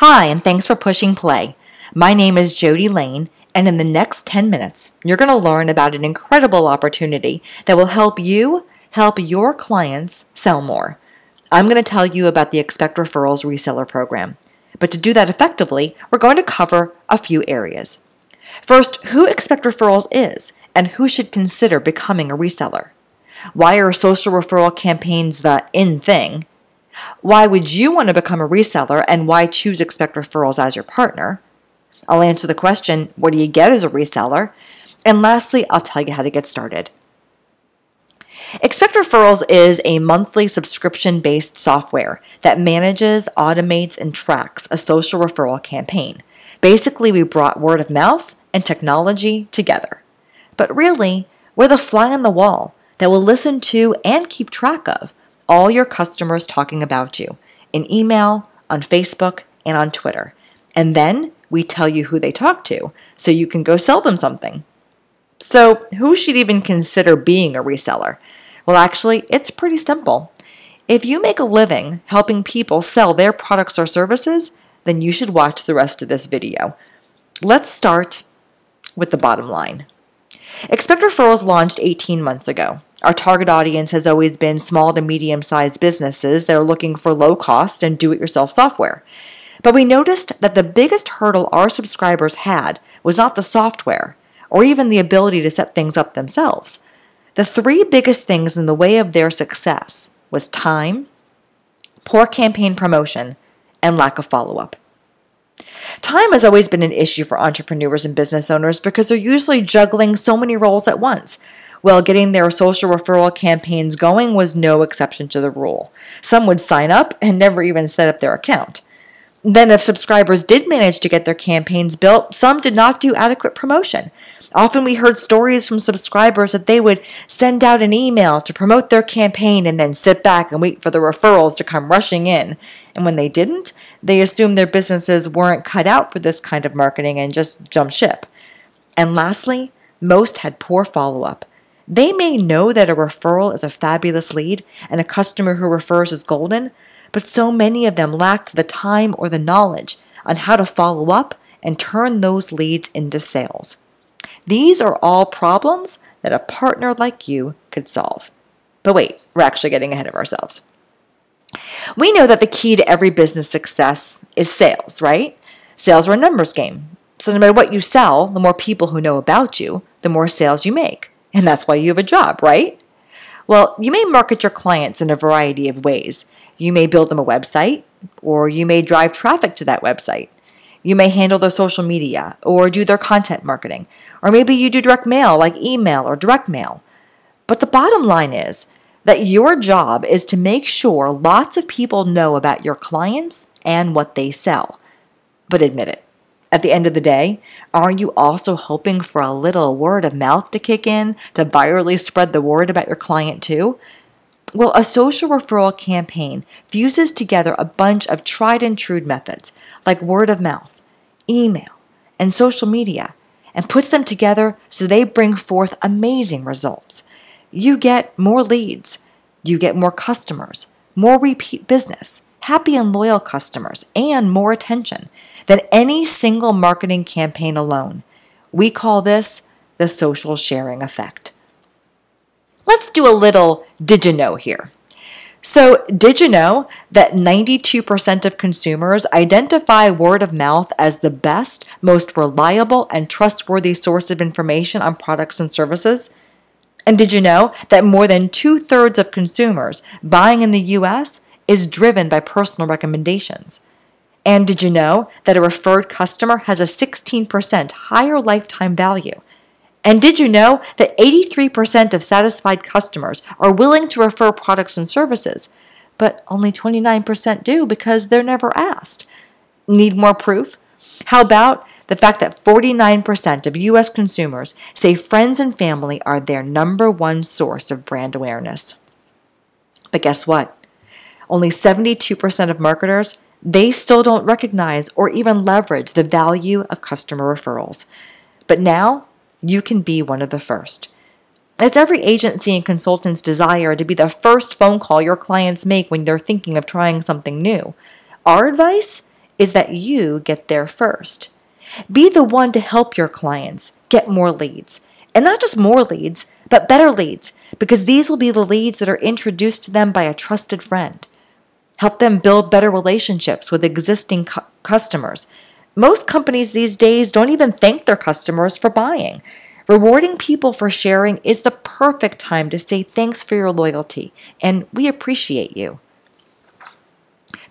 Hi, and thanks for pushing play. My name is Jody Lane, and in the next 10 minutes, you're going to learn about an incredible opportunity that will help you help your clients sell more. I'm going to tell you about the Expect Referrals reseller program. But to do that effectively, we're going to cover a few areas. First, who Expect Referrals is and who should consider becoming a reseller. Why are social referral campaigns the in thing? Why would you want to become a reseller and why choose Expect Referrals as your partner? I'll answer the question, what do you get as a reseller? And lastly, I'll tell you how to get started. Expect Referrals is a monthly subscription based software that manages, automates, and tracks a social referral campaign. Basically, we brought word of mouth and technology together. But really, we're the fly on the wall that will listen to and keep track of all your customers talking about you in email, on Facebook, and on Twitter. And then we tell you who they talk to so you can go sell them something. So, who should even consider being a reseller? Well, actually, it's pretty simple. If you make a living helping people sell their products or services, then you should watch the rest of this video. Let's start with the bottom line. Expect Referrals launched 18 months ago. Our target audience has always been small to medium sized businesses that are looking for low cost and do it yourself software. But we noticed that the biggest hurdle our subscribers had was not the software or even the ability to set things up themselves. The three biggest things in the way of their success was time, poor campaign promotion, and lack of follow up. Time has always been an issue for entrepreneurs and business owners because they're usually juggling so many roles at once. Well, getting their social referral campaigns going was no exception to the rule. Some would sign up and never even set up their account. Then, if subscribers did manage to get their campaigns built, some did not do adequate promotion. Often we heard stories from subscribers that they would send out an email to promote their campaign and then sit back and wait for the referrals to come rushing in. And when they didn't, they assumed their businesses weren't cut out for this kind of marketing and just jumped ship. And lastly, most had poor follow up. They may know that a referral is a fabulous lead and a customer who refers is golden, but so many of them lacked the time or the knowledge on how to follow up and turn those leads into sales. These are all problems that a partner like you could solve. But wait, we're actually getting ahead of ourselves. We know that the key to every business success is sales, right? Sales are a numbers game. So no matter what you sell, the more people who know about you, the more sales you make. And that's why you have a job, right? Well, you may market your clients in a variety of ways. You may build them a website, or you may drive traffic to that website. You may handle their social media or do their content marketing. Or maybe you do direct mail like email or direct mail. But the bottom line is that your job is to make sure lots of people know about your clients and what they sell. But admit it, at the end of the day, are you also hoping for a little word of mouth to kick in to virally spread the word about your client too? Well, a social referral campaign fuses together a bunch of tried and true methods like word of mouth, email, and social media and puts them together so they bring forth amazing results. You get more leads, you get more customers, more repeat business, happy and loyal customers, and more attention than any single marketing campaign alone. We call this the social sharing effect. Let's do a little did you know here. So, did you know that 92% of consumers identify word of mouth as the best, most reliable, and trustworthy source of information on products and services? And did you know that more than two thirds of consumers buying in the US is driven by personal recommendations? And did you know that a referred customer has a 16% higher lifetime value? And did you know that 83% of satisfied customers are willing to refer products and services, but only 29% do because they're never asked? Need more proof? How about the fact that 49% of US consumers say friends and family are their number one source of brand awareness? But guess what? Only 72% of marketers, they still don't recognize or even leverage the value of customer referrals. But now, you can be one of the first. It's every agency and consultant's desire to be the first phone call your clients make when they're thinking of trying something new. Our advice is that you get there first. Be the one to help your clients get more leads. And not just more leads, but better leads, because these will be the leads that are introduced to them by a trusted friend. Help them build better relationships with existing cu- customers. Most companies these days don't even thank their customers for buying. Rewarding people for sharing is the perfect time to say thanks for your loyalty and we appreciate you.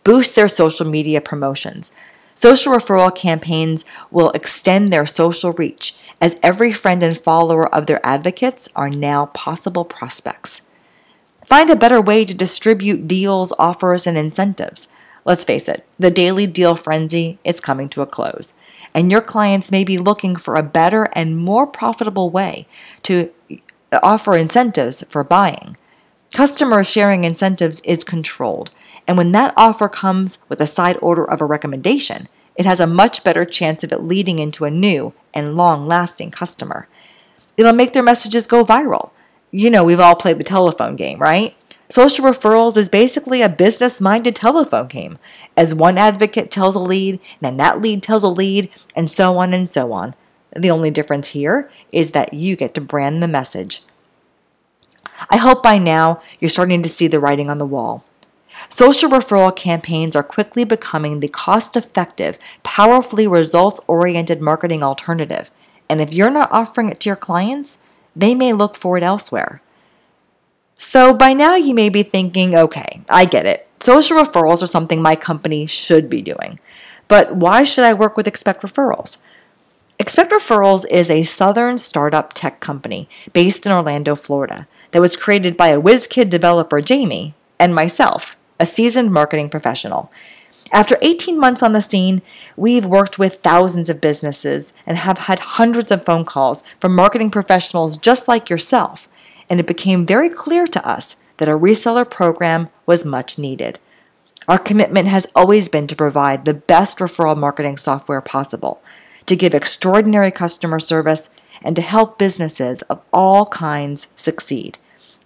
Boost their social media promotions. Social referral campaigns will extend their social reach as every friend and follower of their advocates are now possible prospects. Find a better way to distribute deals, offers, and incentives. Let's face it, the daily deal frenzy is coming to a close, and your clients may be looking for a better and more profitable way to offer incentives for buying. Customer sharing incentives is controlled, and when that offer comes with a side order of a recommendation, it has a much better chance of it leading into a new and long lasting customer. It'll make their messages go viral. You know, we've all played the telephone game, right? Social referrals is basically a business minded telephone game. As one advocate tells a lead, then that lead tells a lead, and so on and so on. The only difference here is that you get to brand the message. I hope by now you're starting to see the writing on the wall. Social referral campaigns are quickly becoming the cost effective, powerfully results oriented marketing alternative. And if you're not offering it to your clients, they may look for it elsewhere. So by now you may be thinking, okay, I get it. Social referrals are something my company should be doing. But why should I work with Expect Referrals? Expect Referrals is a southern startup tech company based in Orlando, Florida, that was created by a WizKid developer, Jamie, and myself, a seasoned marketing professional. After 18 months on the scene, we've worked with thousands of businesses and have had hundreds of phone calls from marketing professionals just like yourself, and it became very clear to us that a reseller program was much needed. Our commitment has always been to provide the best referral marketing software possible, to give extraordinary customer service, and to help businesses of all kinds succeed.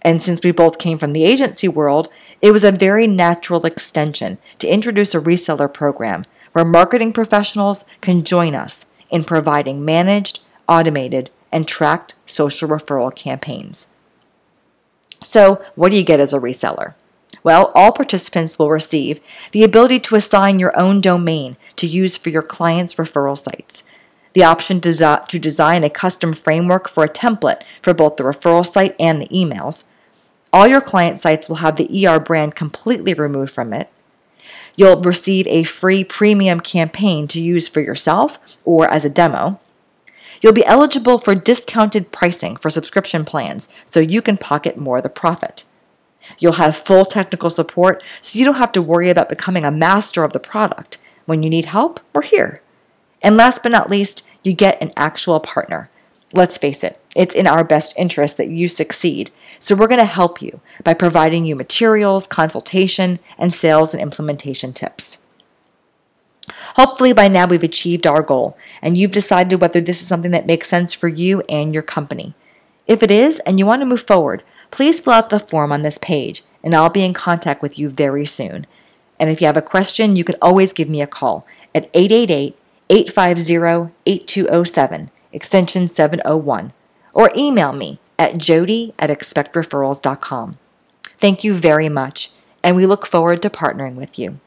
And since we both came from the agency world, it was a very natural extension to introduce a reseller program where marketing professionals can join us in providing managed, automated, and tracked social referral campaigns. So, what do you get as a reseller? Well, all participants will receive the ability to assign your own domain to use for your clients' referral sites, the option to design a custom framework for a template for both the referral site and the emails, all your client sites will have the ER brand completely removed from it. You'll receive a free premium campaign to use for yourself or as a demo. You'll be eligible for discounted pricing for subscription plans so you can pocket more of the profit. You'll have full technical support so you don't have to worry about becoming a master of the product. When you need help, we're here. And last but not least, you get an actual partner Let's face it, it's in our best interest that you succeed. So we're going to help you by providing you materials, consultation, and sales and implementation tips. Hopefully, by now we've achieved our goal and you've decided whether this is something that makes sense for you and your company. If it is and you want to move forward, please fill out the form on this page and I'll be in contact with you very soon. And if you have a question, you can always give me a call at 888 850 8207 extension 701, or email me at jody at expectreferrals.com. Thank you very much, and we look forward to partnering with you.